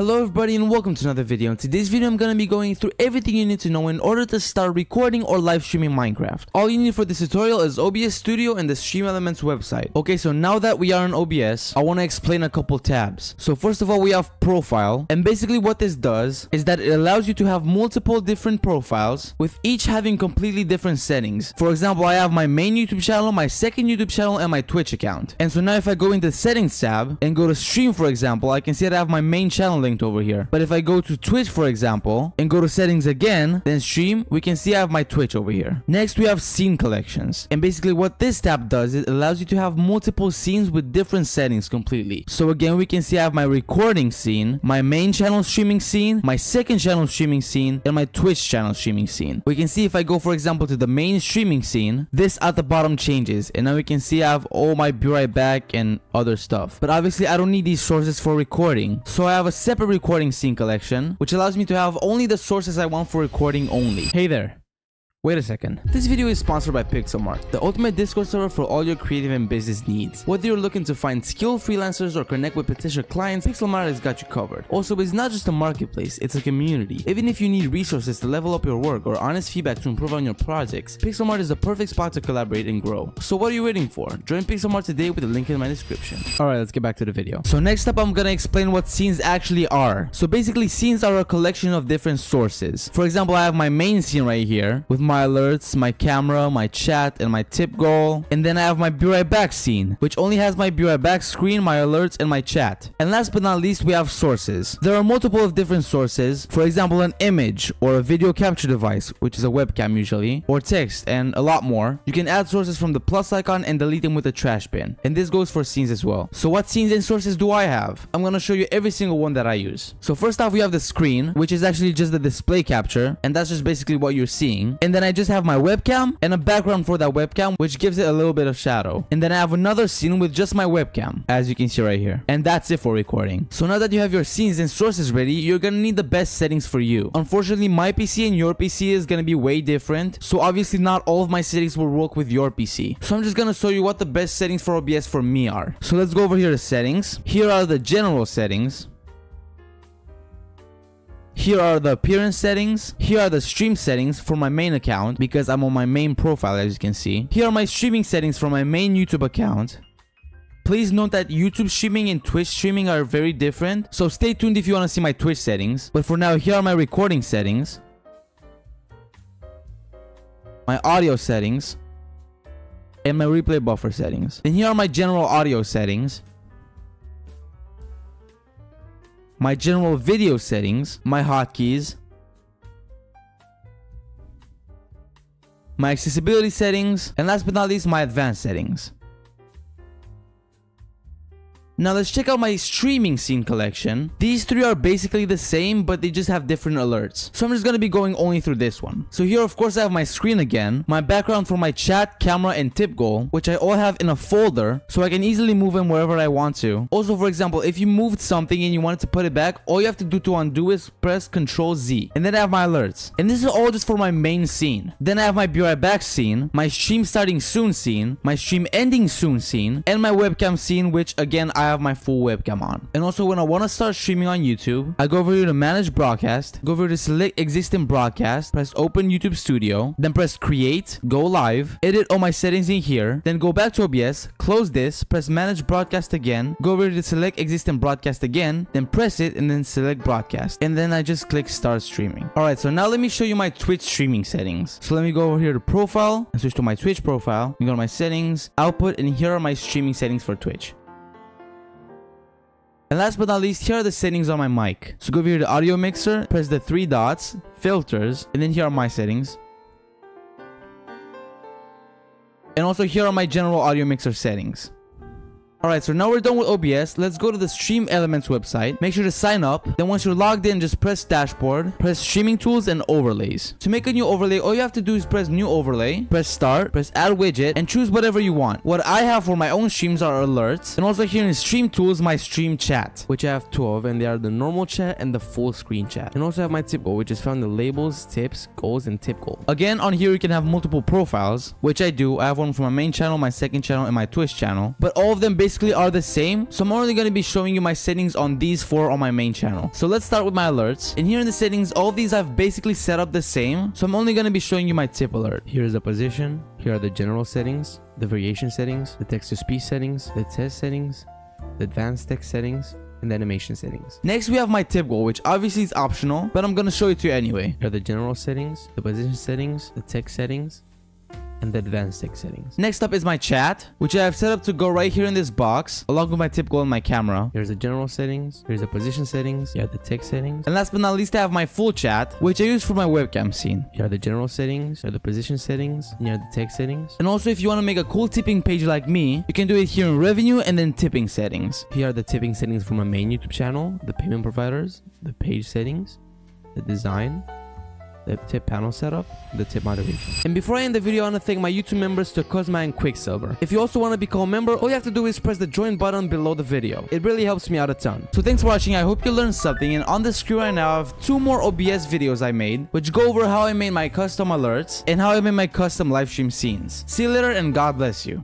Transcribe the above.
Hello everybody and welcome to another video. In today's video I'm going to be going through everything you need to know in order to start recording or live streaming Minecraft. All you need for this tutorial is OBS Studio and the StreamElements website. Okay, so now that we are in OBS, I want to explain a couple tabs. So first of all, we have Profile. And basically what this does is that it allows you to have multiple different profiles with each having completely different settings. For example, I have my main YouTube channel, my second YouTube channel, and my Twitch account. And so now if I go into settings tab and go to stream for example, I can see that I have my main channel linked over here. But if I go to Twitch, for example, and go to settings again, then stream, we can see I have my Twitch over here. Next, we have scene collections. And basically what this tab does, is it allows you to have multiple scenes with different settings completely. So again, we can see I have my recording scene, my main channel streaming scene, my second channel streaming scene, and my Twitch channel streaming scene. We can see if I go, for example, to the main streaming scene, this at the bottom changes. And now we can see I have all my Be Right Back and other stuff. But obviously, I don't need these sources for recording. So I have a separate recording scene collection, which allows me to have only the sources I want for recording only. Hey there. Wait a second. This video is sponsored by Pixelmart, the ultimate Discord server for all your creative and business needs. Whether you're looking to find skilled freelancers or connect with potential clients, Pixelmart has got you covered. Also, it's not just a marketplace, it's a community. Even if you need resources to level up your work or honest feedback to improve on your projects, Pixelmart is the perfect spot to collaborate and grow. So what are you waiting for? Join Pixelmart today with the link in my description. Alright, let's get back to the video. So next up, I'm gonna explain what scenes actually are. So basically, scenes are a collection of different sources. For example, I have my main scene right here with my alerts, my camera, my chat, and my tip goal. And then I have my Be Right Back scene, which only has my Be Right Back screen, my alerts, and my chat. And last but not least, we have sources. There are multiple of different sources. For example, an image or a video capture device, which is a webcam usually, or text, and a lot more. You can add sources from the plus icon and delete them with the trash bin. And this goes for scenes as well. So what scenes and sources do I have? I'm gonna show you every single one that I use. So first off, we have the screen, which is actually just the display capture, and that's just basically what you're seeing. And then I just have my webcam and a background for that webcam, which gives it a little bit of shadow. And then I have another scene with just my webcam, as you can see right here. And that's it for recording. So now that you have your scenes and sources ready, you're gonna need the best settings for you. Unfortunately, my PC and your PC is gonna be way different. So obviously not all of my settings will work with your PC. So I'm just gonna show you what the best settings for OBS for me are. So let's go over here to settings. Here are the general settings. Here are the appearance settings. Here are the stream settings for my main account because I'm on my main profile as you can see. Here are my streaming settings for my main YouTube account. Please note that YouTube streaming and Twitch streaming are very different, so stay tuned if you want to see my Twitch settings. But for now, here are my recording settings. My audio settings. And my replay buffer settings. And here are my general audio settings. My general video settings, my hotkeys, my accessibility settings, and last but not least, my advanced settings. Now let's check out my streaming scene collection. These three are basically the same, but they just have different alerts. So I'm just gonna be going only through this one. So here, of course, I have my screen again, my background for my chat, camera, and tip goal, which I all have in a folder, so I can easily move them wherever I want to. Also, for example, if you moved something and you wanted to put it back, all you have to do to undo is press Ctrl Z. And then I have my alerts. And this is all just for my main scene. Then I have my Be Right Back scene, my stream starting soon scene, my stream ending soon scene, and my webcam scene, which again, I have my full webcam on. And also when I want to start streaming on YouTube, I go over here to manage broadcast, go over to select existing broadcast, press open YouTube studio, then press create, go live, edit all my settings in here, then go back to OBS, close this, press manage broadcast again, go over to select existing broadcast again, then press it and then select broadcast. And then I just click start streaming. Alright, so now let me show you my Twitch streaming settings. So let me go over here to profile and switch to my Twitch profile. You go to my settings, output, and here are my streaming settings for Twitch. And last but not least, here are the settings on my mic. So go over here to audio mixer, press the three dots, filters, and then here are my settings. And also here are my general audio mixer settings. Alright, so now we're done with OBS. Let's go to the StreamElements website. Make sure to sign up. Then once you're logged in, just press Dashboard, press Streaming Tools and Overlays. To make a new overlay, all you have to do is press New Overlay, press Start, press Add Widget, and choose whatever you want. What I have for my own streams are alerts. And also here in Stream Tools, my Stream Chat, which I have two of, and they are the normal chat and the full screen chat. And also have my tip goal, which is found in the labels, tips, goals, and tip goal. Again, on here you can have multiple profiles, which I do. I have one for my main channel, my second channel, and my Twitch channel. But all of them basically basically are the same. So I'm only going to be showing you my settings on these four on my main channel. So let's start with my alerts. And here in the settings, all these I've basically set up the same. So I'm only going to be showing you my tip alert. Here's the position. Here are the general settings, the variation settings, the text to speech settings, the test settings, the advanced text settings, and the animation settings. Next, we have my tip goal, which obviously is optional, but I'm gonna show it to you anyway. Here are the general settings, the position settings, the text settings, and the advanced text settings. Next up is my chat, which I have set up to go right here in this box, along with my tip goal and my camera. Here's the general settings, here's the position settings, you have the text settings, and last but not least, I have my full chat, which I use for my webcam scene. Here are the general settings, here are the position settings, here are the text settings. And also, if you want to make a cool tipping page like me, you can do it here in revenue and then tipping settings. Here are the tipping settings for my main YouTube channel, the payment providers, the page settings, the design, the tip panel setup, the tip moderation. And before I end the video, I want to thank my YouTube members ToCosma and Quiksilver. If you also want to become a member, all you have to do is press the join button below the video. It really helps me out a ton. So thanks for watching, I hope you learned something, and on the screen right now I have two more OBS videos I made, which go over how I made my custom alerts and how I made my custom live stream scenes. See you later and God bless you.